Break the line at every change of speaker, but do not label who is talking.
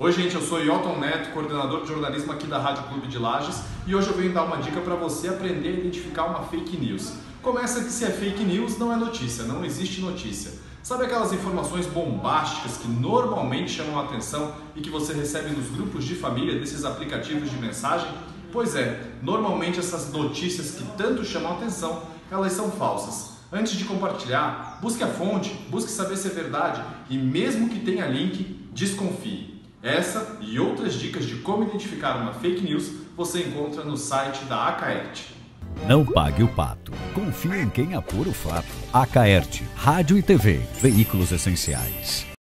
Oi, gente, eu sou Yelton Neto, coordenador de jornalismo aqui da Rádio Clube de Lages e hoje eu venho dar uma dica para você aprender a identificar uma fake news. Começa que se é fake news, não é notícia, não existe notícia. Sabe aquelas informações bombásticas que normalmente chamam a atenção e que você recebe nos grupos de família desses aplicativos de mensagem? Pois é, normalmente essas notícias que tanto chamam a atenção, elas são falsas. Antes de compartilhar, busque a fonte, busque saber se é verdade e mesmo que tenha link, desconfie. Essa e outras dicas de como identificar uma fake news você encontra no site da Acaert.
Não pague o pato. Confie em quem apura o fato. Acaerte, Rádio e TV, veículos essenciais.